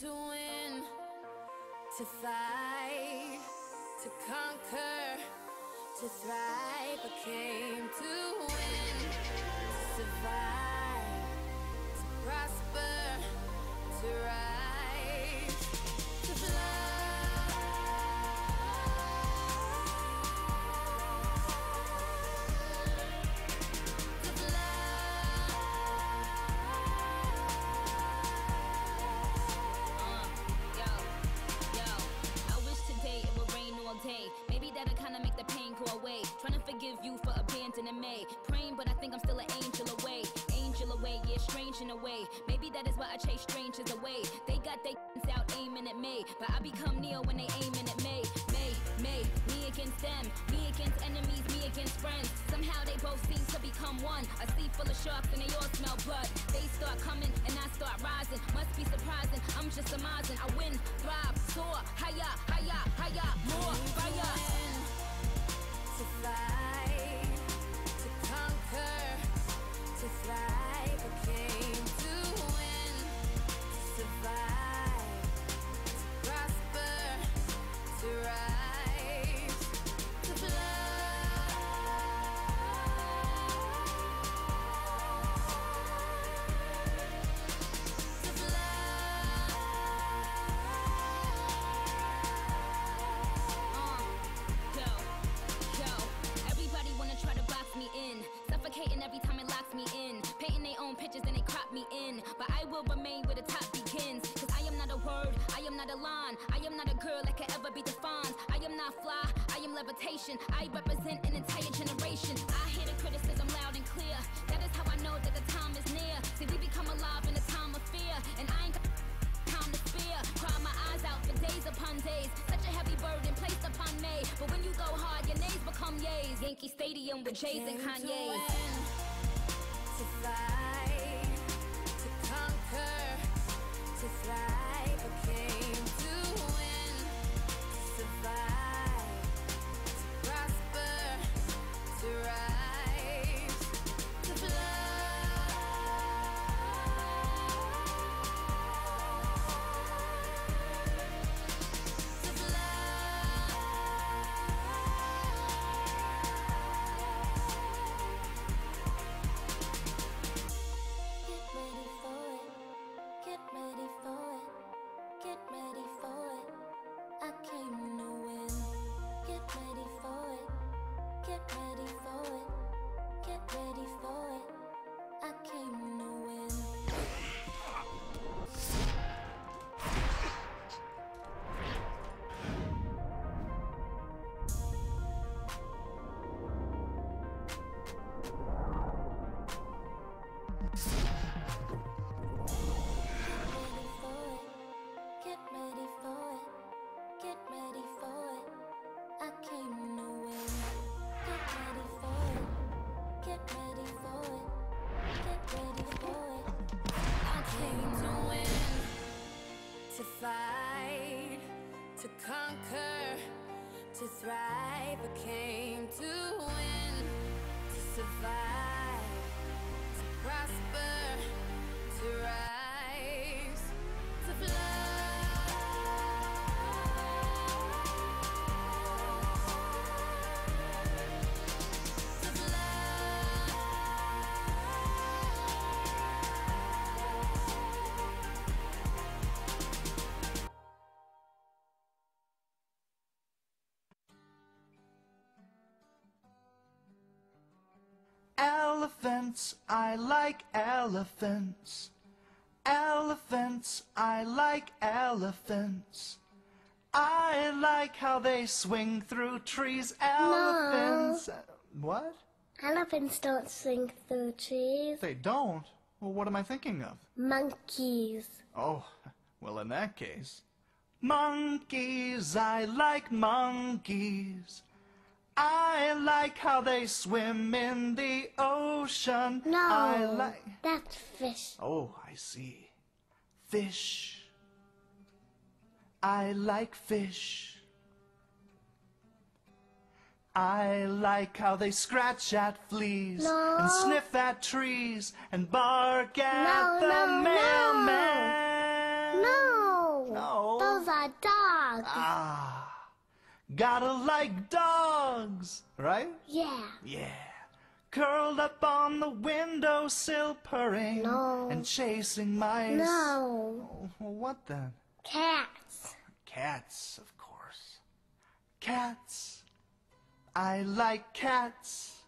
to win, to fight, to conquer, to thrive. I came to win, to survive, to prosper, to rise, away. Trying to forgive you for abandoning me. Praying, but I think I'm still an angel away. Angel away, yeah, strange in a way. Maybe that is why I chase strangers away. They got their out aiming at me, but I become Neo when they aiming at me. Me, me, me against them, me against enemies, me against friends. Somehow they both seem to become one. A sea full of sharks and they all smell blood. They start coming and I start rising. Must be surprising. I'm just surmising. I win, thrive, soar, higher, higher, higher, more me in. But I will remain where the top begins. Cause I am not a word, I am not a line. I am not a girl that can ever be defined. I am not fly, I am levitation. I represent an entire generation. I hear the criticism loud and clear. That is how I know that the time is near. See, we become alive in a time of fear. And I ain't got time to spare. Cry my eyes out for days upon days. Such a heavy burden placed upon me. But when you go hard, your nays become yays. Yankee Stadium with Jays and Came to fight, to Elephants, I like elephants. Elephants, I like elephants. I like how they swing through trees. Elephants. What? Elephants don't swing through trees. They don't? Well, what am I thinking of? Monkeys. Oh, well, in that case. Monkeys, I like monkeys. I like how they swim in the ocean. No, I like. that's fish. Oh, I see. Fish. I like fish. I like how they scratch at fleas No. and sniff at trees and bark at No, the no, mailman. No. No. Those are dogs. Ah, gotta like dogs, right? yeah. Yeah. Curled up on the windowsill, purring No. and chasing mice. No. Oh, what then? Cats. Cats, of course. Cats. I like cats.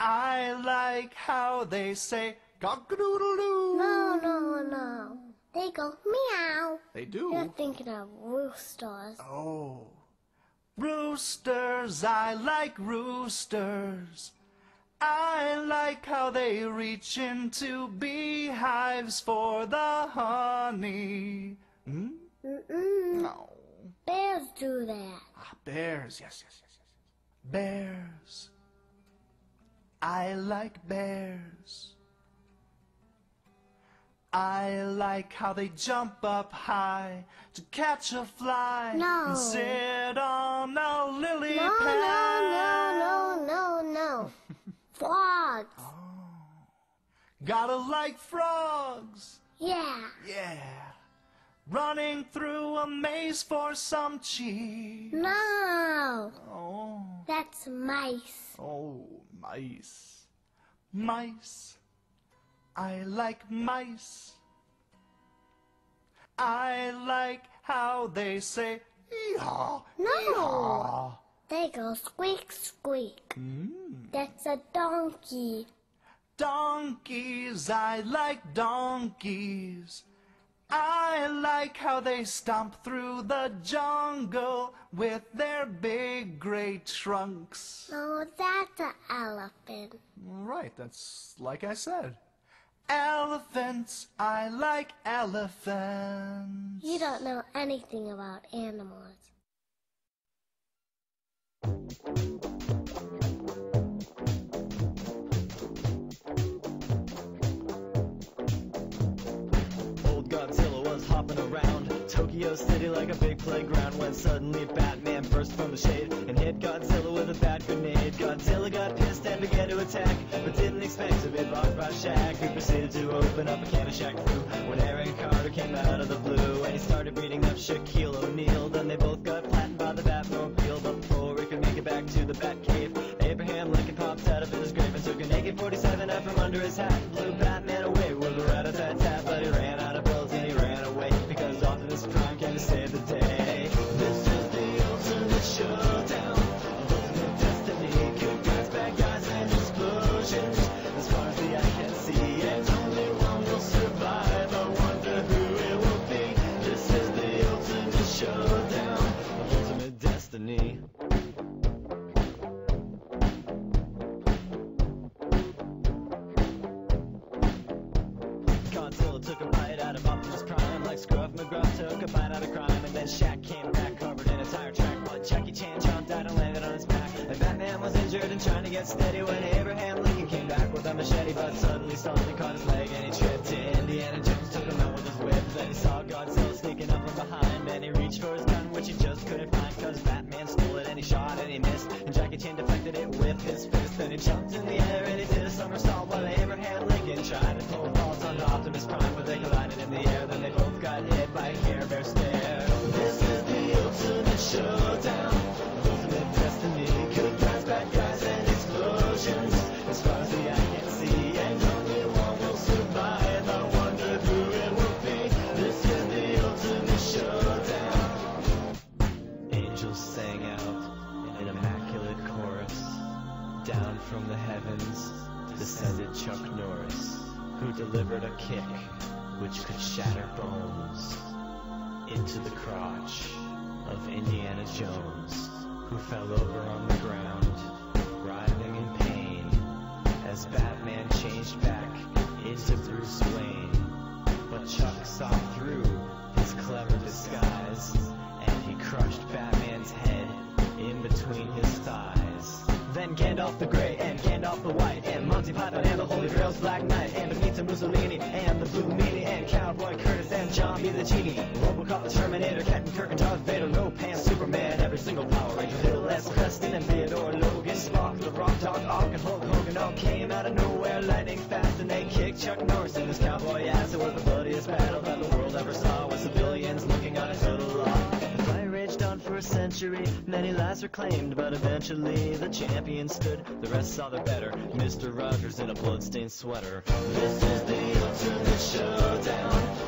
I like how they say cock-a-doodle-doo. No, no, no. They go meow. They do. You're thinking of roosters. Oh. Roosters, I like roosters. I like how they reach into beehives for the honey. Hmm? Mm-mm. No. Bears do that. Ah, bears, yes, yes, yes, yes. yes. Bears. I like bears. I like how they jump up high to catch a fly No. and sit on a lily No, pad. no, no, no, no, no. Frogs. Oh. Gotta like frogs. Yeah. Yeah. Running through a maze for some cheese. No. Oh. That's mice. Oh, mice. Mice. I like mice. I like how they say, Yeehaw! No. yeehaw." They go squeak, squeak. Mm. That's a donkey. Donkeys, I like donkeys. I like how they stomp through the jungle with their big gray trunks. No, that's an elephant. Right, that's like I said. Elephants, I like elephants. You don't know anything about animals. Tokyo City like a big playground when suddenly Batman burst from the shade and hit Godzilla with a bat grenade. Godzilla got pissed and began to attack, but didn't expect to be blocked by Shaq, who proceeded to open up a can of Shaq when Aaron Carter came out of the blue and he started beating up Shaquille Godzilla took a bite out of Optimus Prime. Like Scruff McGruff took a bite out of crime. And then Shaq came back covered in a tire track while Jackie Chan jumped out and landed on his back. And Batman was injured and trying to get steady when Abraham Lincoln came back with a machete but suddenly something caught his leg and he tripped. Indiana Jones took him out with his whip. Then he saw Godzilla sneaking up from behind. And he reached for his gun which he just couldn't into the crotch of Indiana Jones, who fell over on the ground, writhing in pain, as Batman changed back into Bruce Wayne. But Chuck saw through his clever disguise, and he crushed Batman's head in between his thighs. Then Gandalf the Grey and Gandalf the White and Monty Python and the Holy Grail's Black Knight and Benito Mussolini and the Blue Meanie Cowboy Curtis and John B. the Genie, Robocop the Terminator, Captain Kirk and Darth Vader, No Pants, Superman, every single Power Ranger, Little S. Preston and Theodore Logan, Spock, the Rock Dog, Ock and Hulk Hogan all came out of nowhere, lightning fast and they kicked Chuck Norris in his cowboy century. Many lives were claimed, but eventually the champion stood. The rest saw the better. Mr. Rogers in a bloodstained sweater. This is the ultimate showdown.